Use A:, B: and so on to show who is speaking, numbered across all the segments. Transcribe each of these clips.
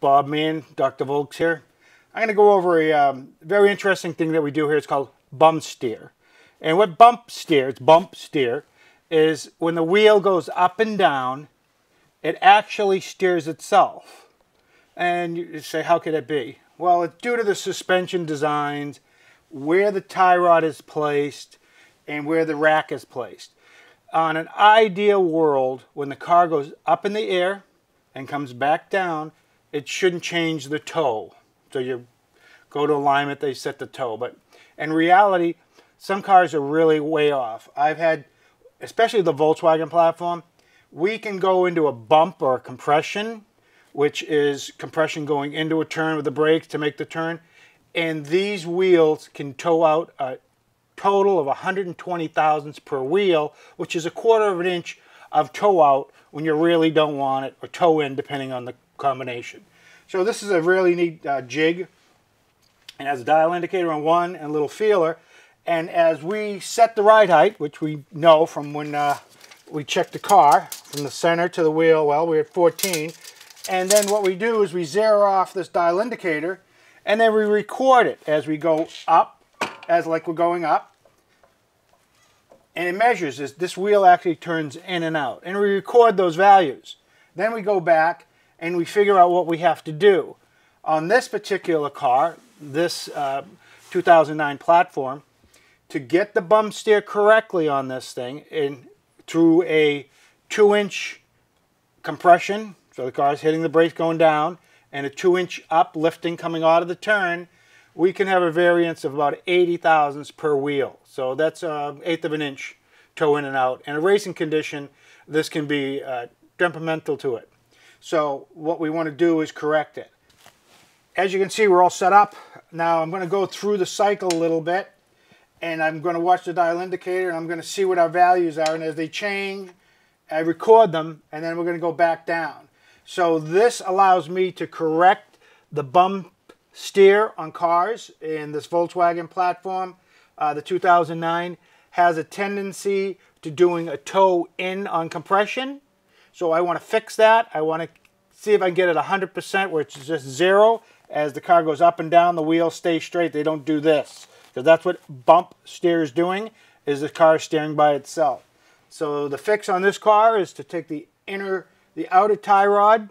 A: Bob Mann, Dr. Volks here. I'm going to go over a um, very interesting thing that we do here. It's called bump steer. And what bump steer, it's bump steer, is when the wheel goes up and down, it actually steers itself. And you say, how could it be? Well, it's due to the suspension designs, where the tie rod is placed, and where the rack is placed. On an ideal world, when the car goes up in the air and comes back down, it shouldn't change the toe. So you go to alignment, they set the toe. But in reality, some cars are really way off. I've had, especially the Volkswagen platform, we can go into a bump or a compression, which is compression going into a turn with the brakes to make the turn. And these wheels can toe out a total of 120 thousandths per wheel, which is a quarter of an inch of toe out when you really don't want it, or toe in depending on the combination. So this is a really neat uh, jig and has a dial indicator on one and a little feeler. And as we set the ride height, which we know from when uh, we check the car, from the center to the wheel, well, we're at 14. And then what we do is we zero off this dial indicator, and then we record it as we go up, as like we're going up. And it measures this. This wheel actually turns in and out. And we record those values. Then we go back and we figure out what we have to do. On this particular car, this uh, 2009 platform to get the bump steer correctly on this thing in through a two inch compression so the car is hitting the brakes going down and a two inch uplifting coming out of the turn we can have a variance of about 80 thousandths per wheel. So that's an eighth of an inch toe in and out. In a racing condition this can be uh, detrimental to it so what we want to do is correct it as you can see, we're all set up. Now I'm going to go through the cycle a little bit and I'm going to watch the dial indicator and I'm going to see what our values are. And as they change, I record them and then we're going to go back down. So this allows me to correct the bump steer on cars in this Volkswagen platform. Uh, the 2009 has a tendency to doing a toe in on compression. So I want to fix that. I want to see if I can get it 100% where it's just zero as the car goes up and down, the wheels stay straight. They don't do this. Because that's what bump steer is doing, is the car steering by itself. So the fix on this car is to take the inner, the outer tie rod,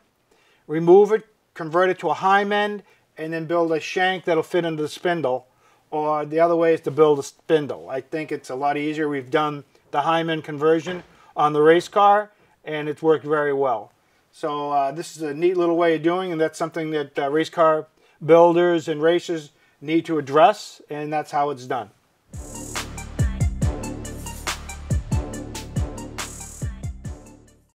A: remove it, convert it to a Hymen, and then build a shank that'll fit into the spindle. Or the other way is to build a spindle. I think it's a lot easier. We've done the Hymen conversion on the race car, and it's worked very well. So uh, this is a neat little way of doing, and that's something that uh, race car builders and racers need to address, and that's how it's done.